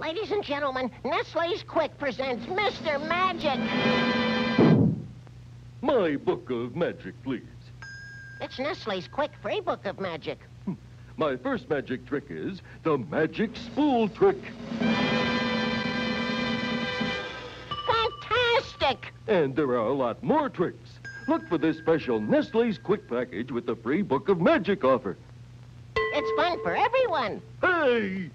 Ladies and gentlemen, Nestle's Quik presents Mr. Magic. My book of magic, please. It's Nestle's Quik free book of magic. Hmm. My first magic trick is the magic spool trick. Fantastic! And there are a lot more tricks. Look for this special Nestle's Quik package with the free book of magic offer. It's fun for everyone. Hey!